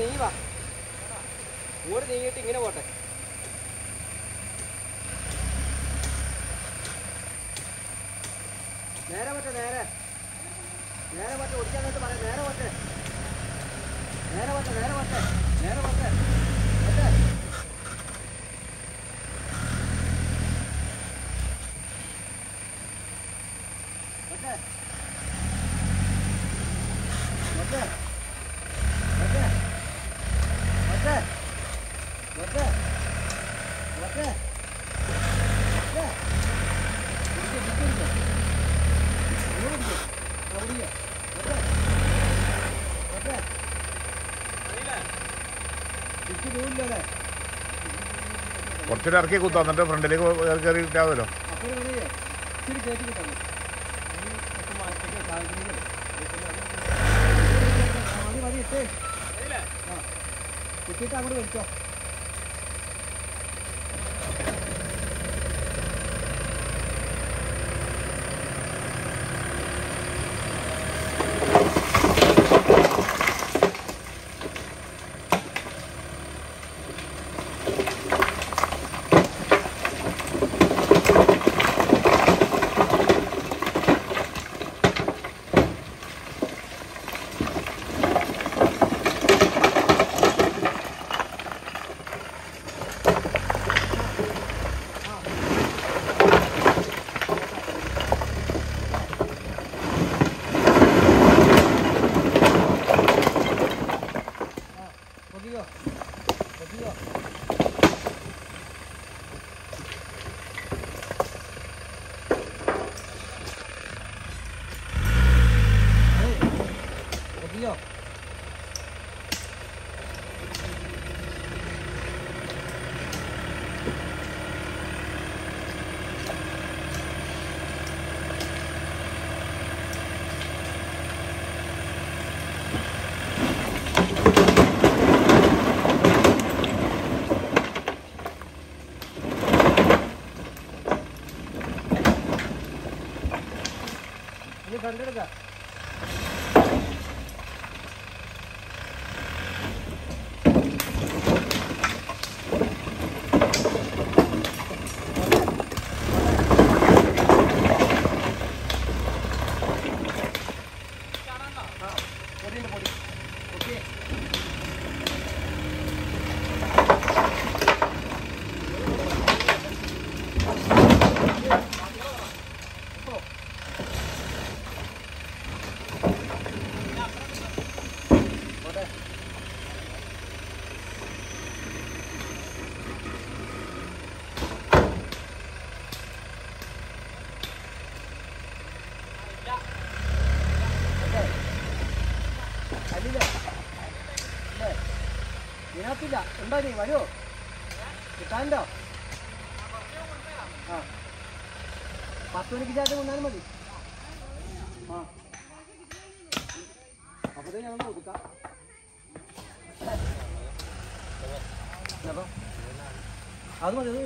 നീങ്ങി വാ. ഇങ്ങോട്ട് നീങ്ങിയിട്ട് ഇങ്ങനെ പോട്ടെ. നേരെ പറ്റേ നേരെ. നേരെ പറ്റേ ഓടിക്കാനായിട്ട് പറയാം. നേരെ പറ്റേ നേരെ പറ്റേ നേരെ പറ്റേ നേരെ പറ്റേ പറ്റേ പറ്റേ പറ്റേ പറ്റേ പറ്റേ ഇരിക്ക്, ഇരിക്ക്, ഇരിക്ക്. ഇങ്ങോട്ട് ഇരിക്ക്. അവിടെ ഇരിക്ക്. പറ്റേ പറ്റേ ഇരിക്ക് പോവില്ലല്ലേ കുറച്ചുകൂടെ ഇറക്കി കുത്താം. എന്നിട്ട് ഫ്രണ്ടിലേക്ക് കയറി കിട്ടാമല്ലോ കുത്തിയിട്ട് അങ്ങോട്ട് ഒരു Look. హండ్రెడ్ సార్ ഇതിനകത്തില്ല. ഉണ്ടോ നീ വരുമോ കിട്ടാനുണ്ടോ? ആ. പത്ത് മണിക്ക് ചാറ്റം കൊണ്ടാലും മതി. ആ. അപ്പോഴത്തേക്ക് ഞങ്ങൾ ഒതുക്കാം അത് മതി അത്